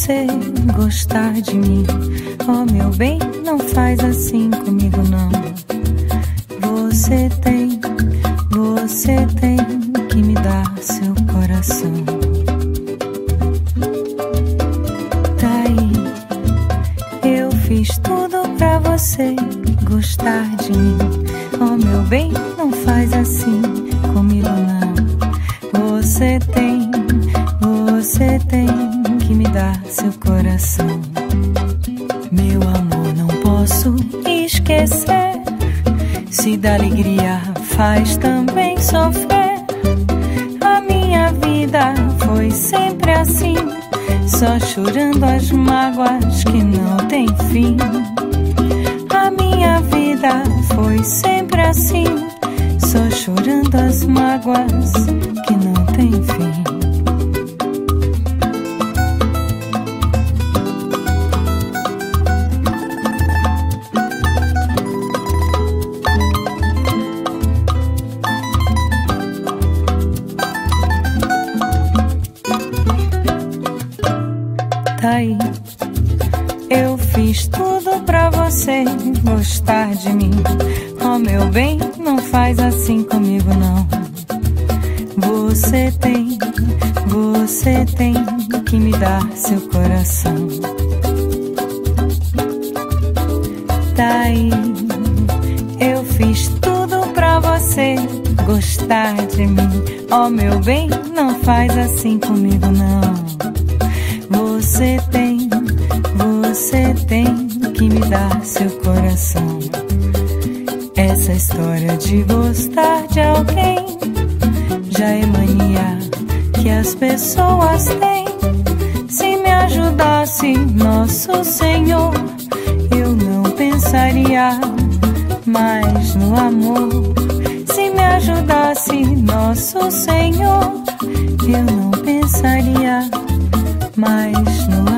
você gostar de mim. Oh, meu bem, não faz assim comigo, não. Você tem, você tem que me dar seu coração. Tá aí, eu fiz tudo pra você gostar de mim. Oh, meu bem, não faz assim comigo, não. Você tem, você tem que me dar seu coração. Meu amor, não posso esquecer. Se da alegria faz também sofrer. A minha vida foi sempre assim, só chorando as mágoas que não tem fim. A minha vida foi sempre assim, só chorando as mágoas Aí. Eu fiz tudo pra você gostar de mim. Oh, meu bem, não faz assim comigo, não. Você tem, você tem que me dar seu coração. Tá aí. Eu fiz tudo pra você gostar de mim. Oh, meu bem, não faz assim comigo, não. Você tem, você tem que me dar seu coração. Essa história de gostar de alguém já é mania que as pessoas têm. Se me ajudasse nosso Senhor, eu não pensaria mais no amor. Se me ajudasse nosso Senhor, eu não pensaria mais no